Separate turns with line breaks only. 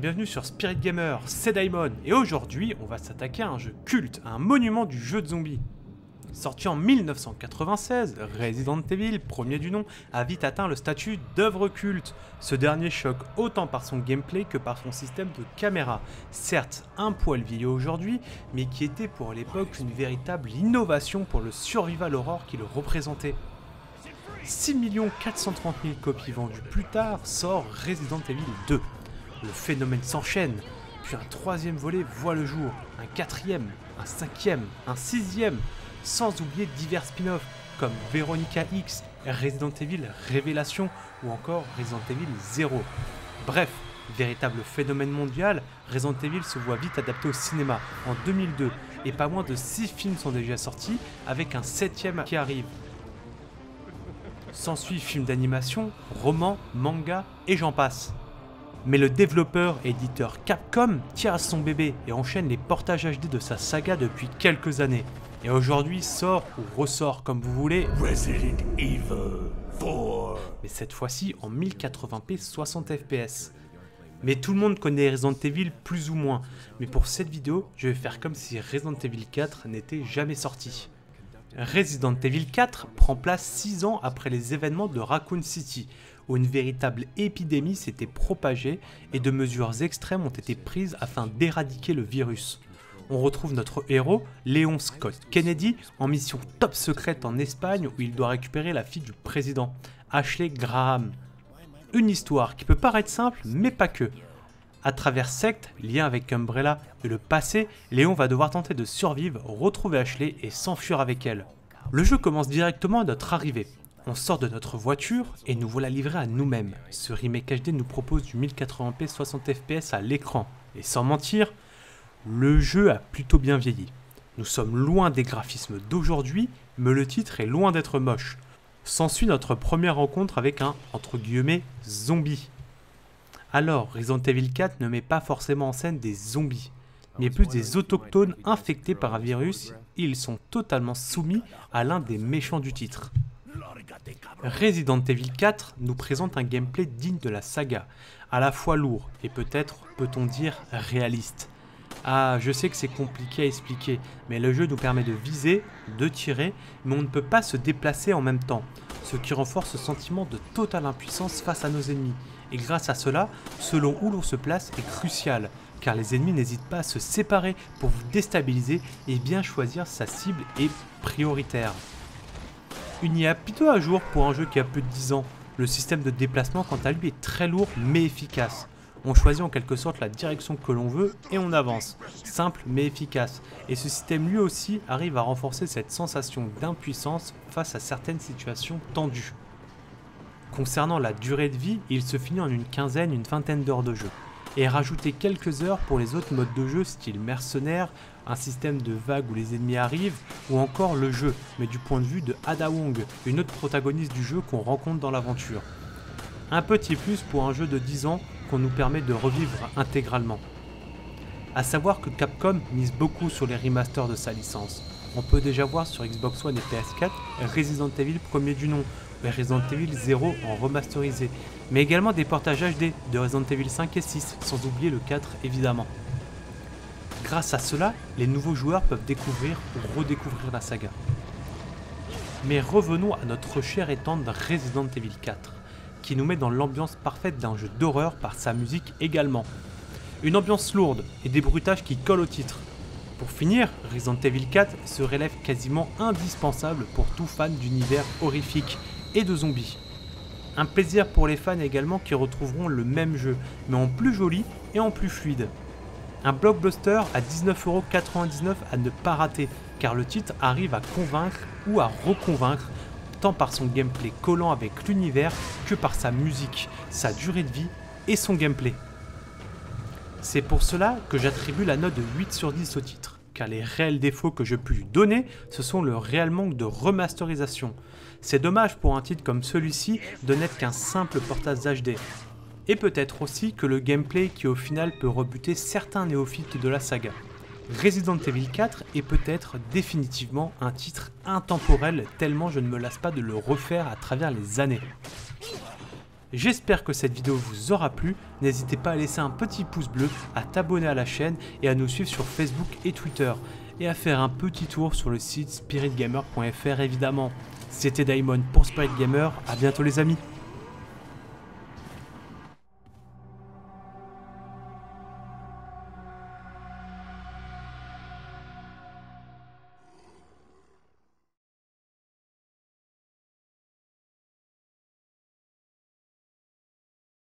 bienvenue sur Spirit Gamer, c'est Daimon et aujourd'hui on va s'attaquer à un jeu culte, un monument du jeu de zombies. Sorti en 1996, Resident Evil, premier du nom, a vite atteint le statut d'œuvre culte. Ce dernier choque autant par son gameplay que par son système de caméra. Certes, un poil vieillot aujourd'hui, mais qui était pour l'époque une véritable innovation pour le survival horror qu'il représentait. 6 430 000 copies vendues plus tard sort Resident Evil 2. Le phénomène s'enchaîne, puis un troisième volet voit le jour, un quatrième, un cinquième, un sixième, sans oublier divers spin-offs comme Veronica X, Resident Evil Révélation ou encore Resident Evil 0. Bref, véritable phénomène mondial, Resident Evil se voit vite adapté au cinéma en 2002 et pas moins de 6 films sont déjà sortis avec un septième qui arrive. S'ensuit films d'animation, romans, mangas et j'en passe. Mais le développeur et éditeur Capcom tire à son bébé et enchaîne les portages HD de sa saga depuis quelques années. Et aujourd'hui sort ou ressort comme vous voulez
Resident Evil 4.
mais cette fois-ci en 1080p 60 fps. Mais tout le monde connaît Resident Evil plus ou moins, mais pour cette vidéo, je vais faire comme si Resident Evil 4 n'était jamais sorti. Resident Evil 4 prend place 6 ans après les événements de Raccoon City, où une véritable épidémie s'était propagée et de mesures extrêmes ont été prises afin d'éradiquer le virus. On retrouve notre héros, Léon Scott Kennedy, en mission top secrète en Espagne où il doit récupérer la fille du président, Ashley Graham. Une histoire qui peut paraître simple, mais pas que. À travers secte, lien avec Umbrella et le passé, Léon va devoir tenter de survivre, retrouver Ashley et s'enfuir avec elle. Le jeu commence directement à notre arrivée. On sort de notre voiture et nous voilà livrés à nous-mêmes. Ce remake HD nous propose du 1080p 60 fps à l'écran. Et sans mentir, le jeu a plutôt bien vieilli. Nous sommes loin des graphismes d'aujourd'hui, mais le titre est loin d'être moche. S'ensuit notre première rencontre avec un, entre guillemets, zombie. Alors, Resident Evil 4 ne met pas forcément en scène des zombies, mais plus des autochtones infectés par un virus, ils sont totalement soumis à l'un des méchants du titre. Resident Evil 4 nous présente un gameplay digne de la saga, à la fois lourd et peut-être, peut-on dire, réaliste. Ah, je sais que c'est compliqué à expliquer, mais le jeu nous permet de viser, de tirer, mais on ne peut pas se déplacer en même temps, ce qui renforce ce sentiment de totale impuissance face à nos ennemis. Et grâce à cela, selon où l'on se place est crucial, car les ennemis n'hésitent pas à se séparer pour vous déstabiliser et bien choisir sa cible est prioritaire. Une IA plutôt à jour pour un jeu qui a plus de 10 ans. Le système de déplacement quant à lui est très lourd mais efficace. On choisit en quelque sorte la direction que l'on veut et on avance. Simple mais efficace. Et ce système lui aussi arrive à renforcer cette sensation d'impuissance face à certaines situations tendues. Concernant la durée de vie, il se finit en une quinzaine, une vingtaine d'heures de jeu. Et rajouter quelques heures pour les autres modes de jeu style mercenaire, un système de vagues où les ennemis arrivent, ou encore le jeu, mais du point de vue de Ada Wong, une autre protagoniste du jeu qu'on rencontre dans l'aventure. Un petit plus pour un jeu de 10 ans qu'on nous permet de revivre intégralement. A savoir que Capcom mise beaucoup sur les remasters de sa licence. On peut déjà voir sur Xbox One et PS4 Resident Evil premier du nom, Resident Evil 0 en remasterisé, mais également des portages HD de Resident Evil 5 et 6, sans oublier le 4 évidemment. Grâce à cela, les nouveaux joueurs peuvent découvrir ou redécouvrir la saga. Mais revenons à notre cher et Resident Evil 4, qui nous met dans l'ambiance parfaite d'un jeu d'horreur par sa musique également. Une ambiance lourde et des bruitages qui collent au titre. Pour finir, Resident Evil 4 se relève quasiment indispensable pour tout fan d'univers horrifique et de zombies. Un plaisir pour les fans également qui retrouveront le même jeu, mais en plus joli et en plus fluide. Un blockbuster à 19,99€ à ne pas rater, car le titre arrive à convaincre ou à reconvaincre, tant par son gameplay collant avec l'univers que par sa musique, sa durée de vie et son gameplay. C'est pour cela que j'attribue la note de 8 sur 10 au titre, car les réels défauts que je puis lui donner, ce sont le réel manque de remasterisation. C'est dommage pour un titre comme celui-ci de n'être qu'un simple portage HD. Et peut-être aussi que le gameplay qui au final peut rebuter certains néophytes de la saga. Resident Evil 4 est peut-être définitivement un titre intemporel tellement je ne me lasse pas de le refaire à travers les années. J'espère que cette vidéo vous aura plu. N'hésitez pas à laisser un petit pouce bleu, à t'abonner à la chaîne et à nous suivre sur Facebook et Twitter. Et à faire un petit tour sur le site spiritgamer.fr évidemment. C'était Daimon pour Spirit Gamer, à bientôt les amis